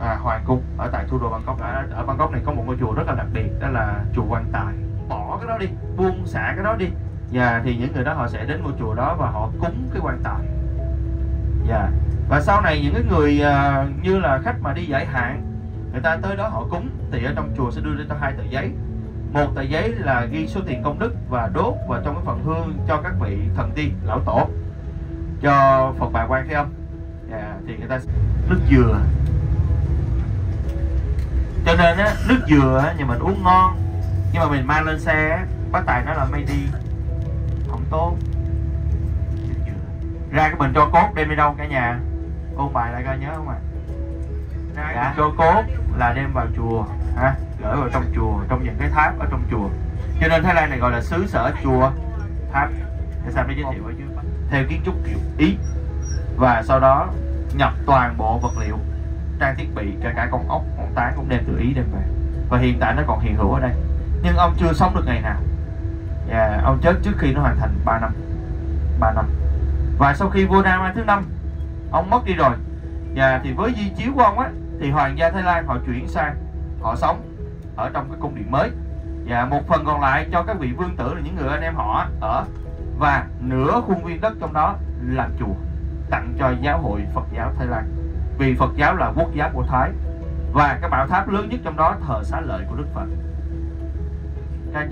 à, hoàng cung ở tại thủ đô Bangkok. Ở, ở Bangkok này có một ngôi chùa rất là đặc biệt đó là chùa Quan Tài. Bỏ cái đó đi buông xả cái đó đi. Và thì những người đó họ sẽ đến ngôi chùa đó và họ cúng cái quan tài. Yeah. và sau này những cái người uh, như là khách mà đi giải hạn người ta tới đó họ cúng thì ở trong chùa sẽ đưa ra cho hai tờ giấy. Một tờ giấy là ghi số tiền công đức và đốt vào trong cái phần hương cho các vị thần tiên lão tổ. Cho phật bà quan thế âm yeah, thì người ta nước dừa cho nên á nước dừa á, nhà mình uống ngon. Nhưng mà mình mang lên xe á, bác tài nó là mây đi. Không tốt. Ra cái bình cho cốt đem đi đâu cả nhà? Ôn bài lại coi nhớ không ạ? À? ra dạ. cho cốt là đem vào chùa ha gửi vào trong chùa trong những cái tháp ở trong chùa. Cho nên thái lan này gọi là xứ sở chùa tháp. Để sao nó giới thiệu ở dưới theo kiến trúc kiểu ý. Và sau đó nhập toàn bộ vật liệu trang thiết bị, kể cả con ốc, con tán cũng đem từ ý đem về. Và hiện tại nó còn hiện hữu ở đây. Nhưng ông chưa sống được ngày nào. Và ông chết trước khi nó hoàn thành 3 năm. 3 năm. Và sau khi vua Nam thứ năm, ông mất đi rồi. Và thì với di chiếu của ông á, thì hoàng gia Thái Lan họ chuyển sang họ sống ở trong cái cung điện mới. Và một phần còn lại cho các vị vương tử là những người anh em họ ở và nửa khuôn viên đất trong đó làm chùa, tặng cho giáo hội Phật giáo Thái Lan vì Phật giáo là quốc giáo của Thái. Và cái bảo tháp lớn nhất trong đó thờ xá lợi của Đức Phật.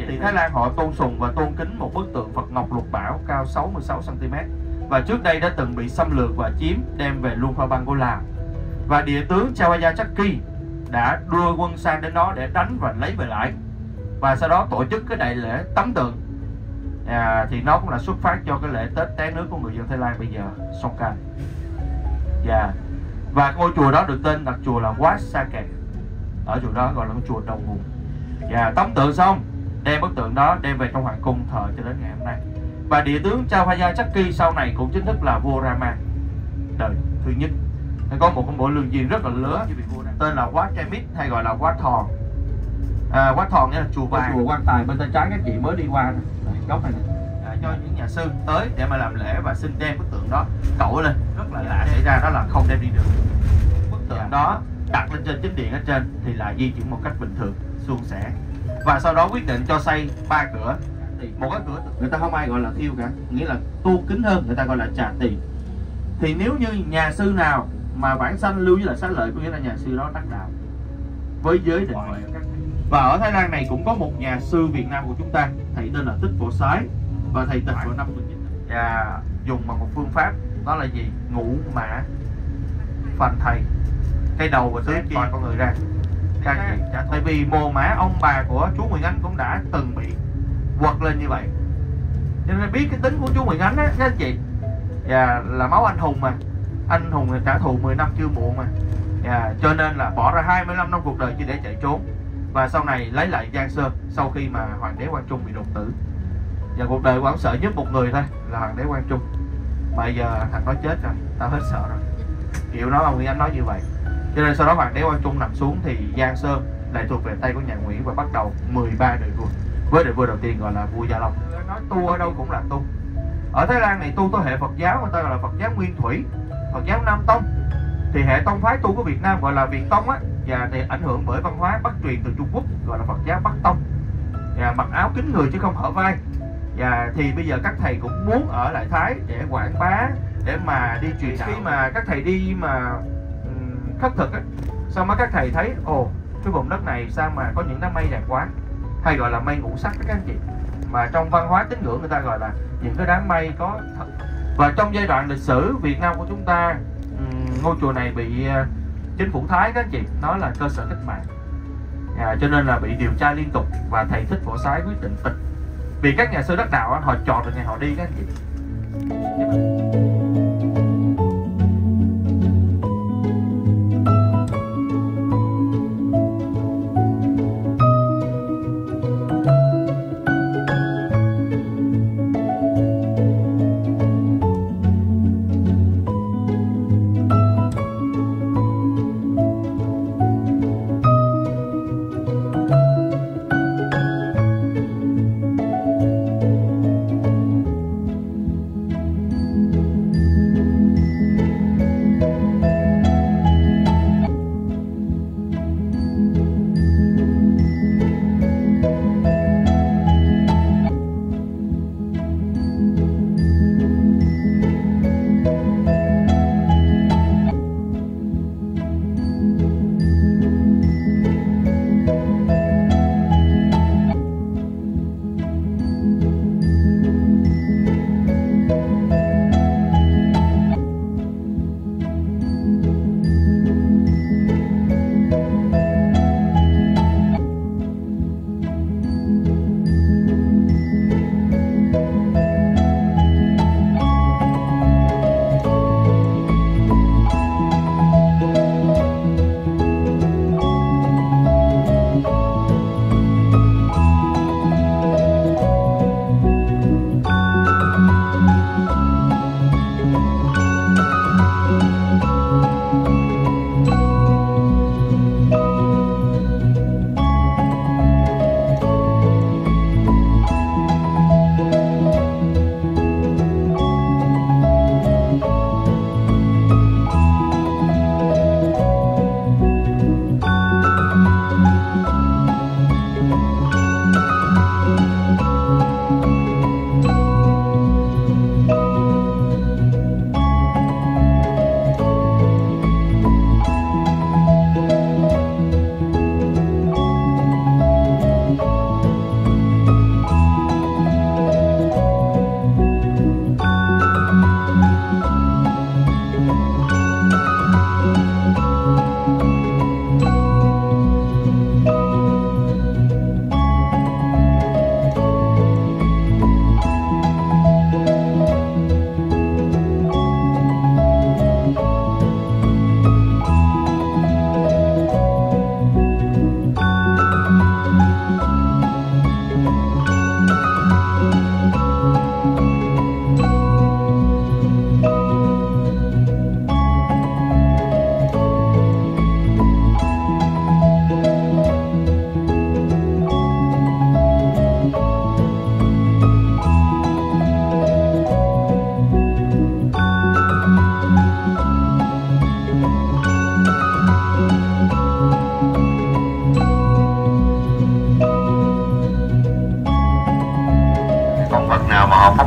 Thì Thái Lan họ tôn sùng và tôn kính một bức tượng Phật Ngọc Lục Bảo cao 66 cm và trước đây đã từng bị xâm lược và chiếm đem về Luang Prabang của Lào. Và địa tướng Chawaya Chakki đã đưa quân sang đến đó để đánh và lấy về lại. Và sau đó tổ chức cái đại lễ tắm tượng. À, thì nó cũng là xuất phát cho cái lễ Tết té nước của người dân Thái Lan bây giờ. Songkran dạ. yeah và ngôi chùa đó được tên đặt chùa là Wat Sake ở chùa đó gọi là chùa đầu nguồn. Và tắm tượng xong đem bức tượng đó đem về trong hoàng cung thờ cho đến ngày hôm nay. Và địa tướng Chawaya Chakki sau này cũng chính thức là vua Rama đời thứ nhất. Có một con bộ lương viên rất là lớn tên là Wat Kemit hay gọi là Wat Thòn. À, Wat Thòn nghĩa là chùa vàng. Chùa quan tài bên tay trái các chị mới đi qua này. góc này, này. Cho những nhà sư tới để mà làm lễ và xin đem bức tượng đó cẩu lên. Rất là lạ xảy ra đó là không đem đi được. Bức tượng dạ. đó đặt lên trên chính điện ở trên thì là di chuyển một cách bình thường suôn sẻ. Và sau đó quyết định cho xây ba cửa. Thì một cái cửa người ta không ai gọi là thiêu cả nghĩa là tu kính hơn người ta gọi là trà tiền. Thì nếu như nhà sư nào mà bản sanh lưu với là xá lợi có nghĩa là nhà sư đó đắc đạo với giới định. Huệ và ở Thái Lan này cũng có một nhà sư Việt Nam của chúng ta thầy tên là Tích Phổ Sái và thầy tịch vào năm và dùng bằng một phương pháp đó là gì? Ngũ mã phanh thầy. Cái đầu và dưới kia. con người. ra. Can gì? Tại vì mồ mã ông bà của chú Nguyễn Ánh cũng đã từng bị quật lên như vậy. Cho nên biết cái tính của chú Nguyễn Ánh á các anh chị. Và là máu anh hùng mà. Anh hùng trả thù 10 năm chưa muộn mà. Và cho nên là bỏ ra 25 năm cuộc đời chỉ để chạy trốn. Và sau này lấy lại Giang Sơn sau khi mà hoàng đế Quang Trung bị đột tử và cuộc đời của ông sợ nhất một người thôi, là hoàng đế Quang Trung. Bây giờ thằng nó chết rồi, tao hết sợ rồi. Kiểu nói ông Nguyễn anh nói như vậy. Cho nên sau đó hoàng đế Quang Trung nằm xuống thì Giang Sơn lại thuộc về tay của nhà Nguyễn và bắt đầu 13 đời vua. Với đời vua đầu tiên gọi là vua Gia Long. Nói tu ở đâu cũng là tu. Ở Thái Lan này tu có hệ Phật giáo, người ta gọi là Phật giáo Nguyên Thủy, Phật giáo Nam Tông. Thì hệ tông phái tu của Việt Nam gọi là Việt Tông á, và thì ảnh hưởng bởi văn hóa Bắc truyền từ Trung Quốc, gọi là Phật giáo Bắc Tông. Và mặc áo kính người chứ không hở vai và thì bây giờ các thầy cũng muốn ở lại Thái để quảng bá để mà đi truyền khi mà các thầy đi mà khất thực á sau đó các thầy thấy ồ cái vùng đất này sao mà có những đám mây đẹp quá? Hay gọi là mây ngũ sắc các anh chị. Mà trong văn hóa tín ngưỡng người ta gọi là những cái đám mây có thật. Và trong giai đoạn lịch sử Việt Nam của chúng ta ngôi chùa này bị ờ, chính phủ Thái các anh chị nói là cơ sở cách mạng. À, cho nên là bị điều tra liên tục và thầy thích phổ sái quyết định tịch vì các nhà sư đắc đạo họ chọn được ngày họ đi các anh chị.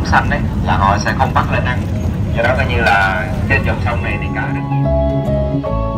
Sóng xanh đấy, là họ sẽ không bắt lên ăn do đó coi như là trên dòng sông này thì cả. rất nhiều